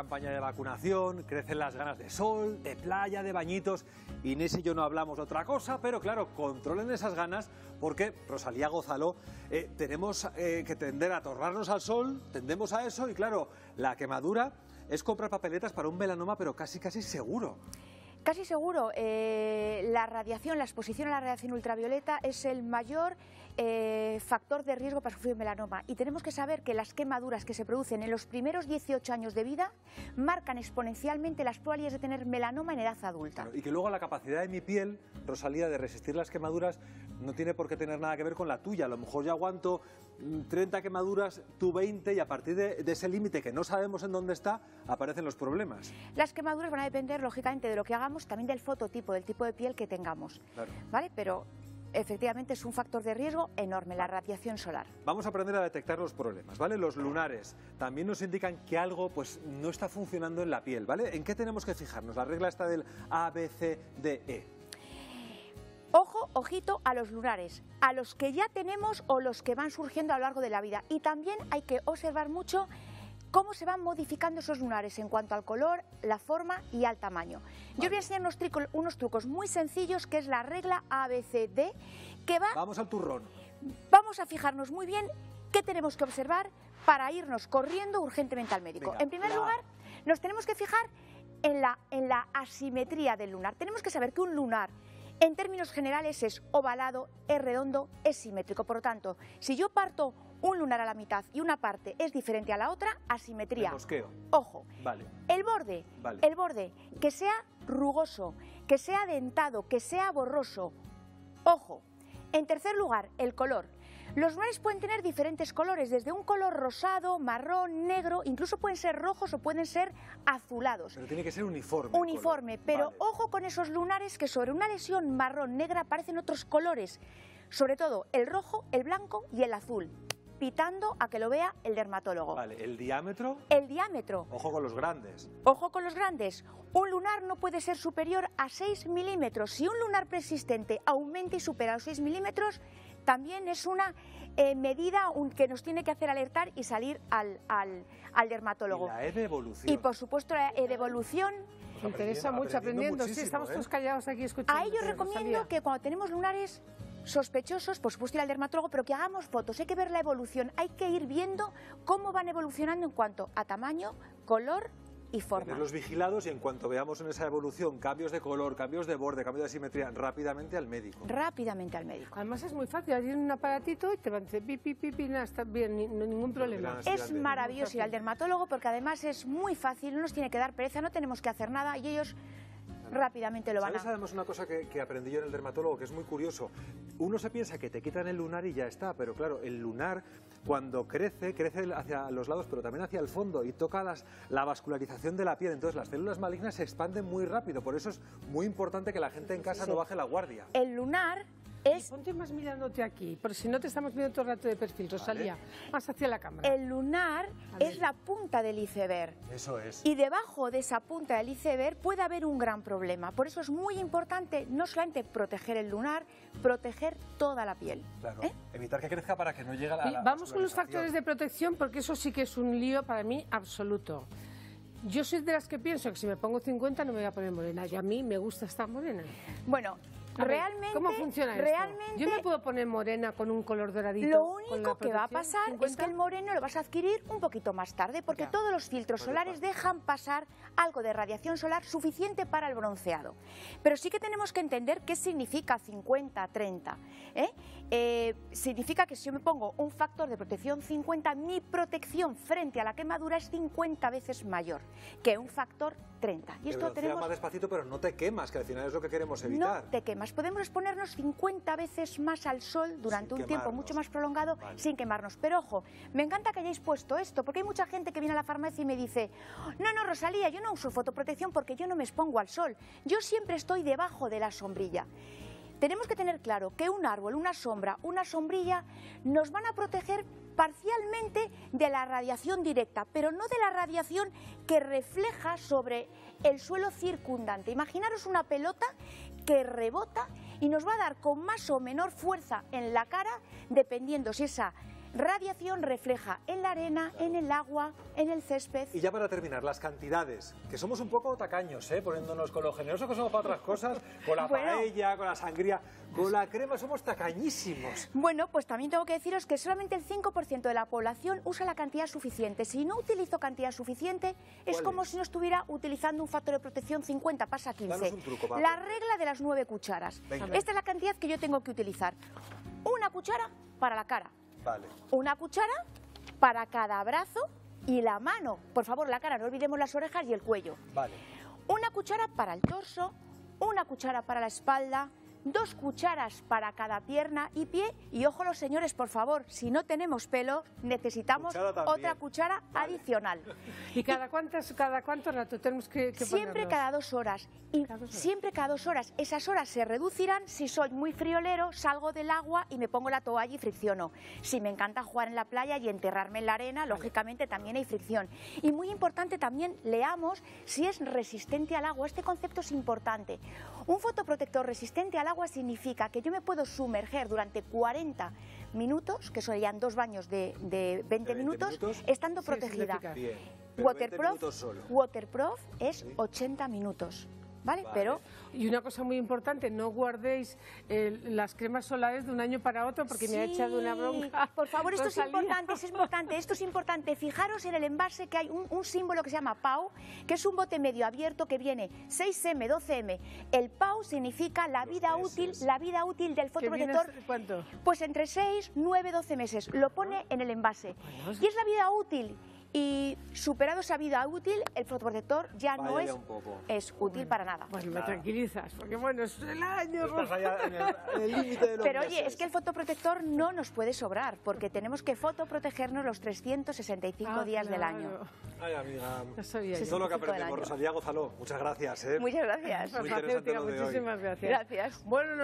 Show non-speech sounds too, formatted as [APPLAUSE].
campaña de vacunación, crecen las ganas de sol, de playa, de bañitos. Inés y yo no hablamos de otra cosa, pero claro, controlen esas ganas porque, Rosalía Gozalo, eh, tenemos eh, que tender a torrarnos al sol, tendemos a eso y claro, la quemadura es comprar papeletas para un melanoma, pero casi casi seguro. Casi seguro, eh, la radiación, la exposición a la radiación ultravioleta es el mayor eh, factor de riesgo para sufrir melanoma y tenemos que saber que las quemaduras que se producen en los primeros 18 años de vida marcan exponencialmente las probabilidades de tener melanoma en edad adulta. Y que luego la capacidad de mi piel, Rosalía, de resistir las quemaduras no tiene por qué tener nada que ver con la tuya. A lo mejor yo aguanto 30 mm, quemaduras, tú 20 y a partir de, ese límite que no sabemos en dónde está, aparecen los problemas. Las quemaduras van a depender, lógicamente, de lo que hagamos, también del fototipo, del tipo de piel que tengamos. ¿Vale? Pero efectivamente es un factor de riesgo enorme, la radiación solar. Vamos a aprender a detectar los problemas, ¿vale? Los lunares también nos indican que algo pues, no está funcionando en la piel, ¿vale? ¿En qué tenemos que fijarnos? La regla está del A, B, C, D, E. Ojo, ojito a los lunares, a los que ya tenemos o los que van surgiendo a lo largo de la vida. Y también hay que observar mucho cómo se van modificando esos lunares en cuanto al color, la forma y al tamaño. Yo voy a enseñar unos, trucos muy sencillos que es la regla ABCD que va... Vamos al turrón. Vamos a fijarnos muy bien qué tenemos que observar para irnos corriendo urgentemente al médico. en primer lugar, nos tenemos que fijar en la, en la asimetría del lunar. Tenemos que saber que un lunar en términos generales es ovalado, es redondo, es simétrico. Por lo tanto, si yo parto un lunar a la mitad y una parte es diferente a la otra, asimetría. Ojo. Vale. El borde, el borde, que sea rugoso, que sea dentado, que sea borroso. Ojo. En tercer lugar, el color. Los lunares pueden tener diferentes colores, desde un color rosado, marrón, negro, incluso pueden ser rojos o pueden ser azulados. Pero tiene que ser uniforme. Uniforme, pero ojo con esos lunares que sobre una lesión marrón negra aparecen otros colores, sobre todo el rojo, el blanco y el azul pitando a que lo vea el dermatólogo. Vale, ¿el diámetro? El diámetro. Ojo con los grandes. Ojo con los grandes. Un lunar no puede ser superior a 6 milímetros. Si un lunar persistente aumenta y supera los 6 milímetros, también es una eh, medida que nos tiene que hacer alertar y salir al, dermatólogo. Y la E de evolución. Y por supuesto la E de evolución. Me interesa mucho aprendiendo. Sí, estamos ¿eh? todos callados aquí escuchando. A ello recomiendo que cuando tenemos lunares sospechosos, por supuesto ir al dermatólogo, pero que hagamos fotos, hay que ver la evolución, hay que ir viendo cómo van evolucionando en cuanto a tamaño, color y forma. Tenerlos vigilados y en cuanto veamos en esa evolución cambios de color, cambios de borde, cambios de simetría, rápidamente al médico. Rápidamente al médico. Además es muy fácil, hay un aparatito y te van a decir pipi, pipi, nada, está bien, ningún problema. Es maravilloso ir al dermatólogo porque además es muy fácil, no nos tiene que dar pereza, no tenemos que hacer nada y ellos rápidamente lo van ¿Sabes además una cosa que, aprendí yo en el dermatólogo que es muy curioso? Uno se piensa que te quitan el lunar y ya está, pero claro, el lunar cuando crece, crece hacia los lados, pero también hacia el fondo y toca las, la vascularización de la piel. Entonces las células malignas se expanden muy rápido, por eso es muy importante que la gente en casa no baje la guardia. El lunar ponte más mirándote aquí, porque si no te estamos viendo todo el rato de perfil, Rosalía. Más hacia la cámara. El lunar es la punta del iceberg. Eso es. Y debajo de esa punta del iceberg puede haber un gran problema. Por eso es muy importante no solamente proteger el lunar, proteger toda la piel. Claro, ¿eh? evitar que crezca para que no llegue a la... Vamos con los factores de protección, porque eso sí que es un lío para mí absoluto. Yo soy de las que pienso que si me pongo 50 no me voy a poner morena y a mí me gusta estar morena. Bueno, realmente, ¿Cómo funciona realmente, Yo me puedo poner morena con un color doradito. Lo único que va a pasar es que el moreno lo vas a adquirir un poquito más tarde, porque todos los filtros solares dejan pasar algo de radiación solar suficiente para el bronceado. Pero sí que tenemos que entender qué significa 50-30. ¿eh? Eh, significa que si yo me pongo un factor de protección 50, mi protección frente a la quemadura es 50 veces mayor que un factor 30. Y esto tenemos... más despacito, pero no te quemas, que al final es lo que queremos evitar. No te quemas. Podemos exponernos 50 veces más al sol durante un tiempo mucho más prolongado sin quemarnos. Pero ojo, me encanta que hayáis puesto esto, porque hay mucha gente que viene a la farmacia y me dice, no, no, Rosalía, yo no uso fotoprotección porque yo no me expongo al sol. Yo siempre estoy debajo de la sombrilla. Tenemos que tener claro que un árbol, una sombra, una sombrilla nos van a proteger parcialmente de la radiación directa, pero no de la radiación que refleja sobre el suelo circundante. Imaginaros una pelota que rebota y nos va a dar con más o menor fuerza en la cara, dependiendo si esa radiación refleja en la arena, en el agua, en el césped. Y ya para terminar, las cantidades, que somos un poco tacaños, ¿eh? poniéndonos con lo generoso que somos para otras cosas, con la [LAUGHS] paella, con la sangría, con la crema somos tacañísimos. Bueno, pues también tengo que deciros que solamente el 5% de la población usa la cantidad suficiente. Si no utilizo cantidad suficiente, es como si no estuviera utilizando un factor de protección 50, pasa 15. la regla de las 9 cucharas. Esta es la cantidad que yo tengo que utilizar. Una cuchara para la cara. Vale. Una cuchara para cada brazo y la mano. Por favor, la cara, no olvidemos las orejas y el cuello. Vale. Una cuchara para el torso, una cuchara para la espalda, dos cucharas para cada pierna y pie. Y ojo los señores, por favor, si no tenemos pelo, necesitamos otra cuchara adicional. [LAUGHS] ¿Y cada, cuántas, cada cuánto rato tenemos que, Siempre cada dos horas. Y siempre cada dos horas. Esas horas se reducirán si soy muy friolero, salgo del agua y me pongo la toalla y fricciono. Si me encanta jugar en la playa y enterrarme en la arena, lógicamente también hay fricción. Y muy importante también, leamos si es resistente al agua. Este concepto es importante. Un fotoprotector resistente al agua significa que yo me puedo sumerger durante 40 minutos, que serían dos baños de, 20, minutos, estando protegida. waterproof, waterproof es 80 minutos. ¿Vale? Pero y una cosa muy importante, no guardéis las cremas solares de un año para otro porque me ha echado una bronca. Por favor, esto es importante, es importante, esto es importante. Fijaros en el envase que hay un, símbolo que se llama PAU, que es un bote medio abierto que viene 6M, 12M. El PAU significa la vida útil, la vida útil del fotoprotector. ¿Cuánto? Pues entre 6, 9, 12 meses. Lo pone en el envase. Y es la vida útil y superado esa vida útil, el fotoprotector ya no es, es útil para nada. Bueno, me tranquilizas, porque bueno, es el año. Pero oye, es que el fotoprotector no nos puede sobrar, porque tenemos que fotoprotegernos los 365 ah, días del año. Ay, amiga. Todo lo que aprendemos, Rosalía Gozaló. Muchas gracias. ¿eh? Muchas gracias. Muchísimas gracias. Gracias. Bueno,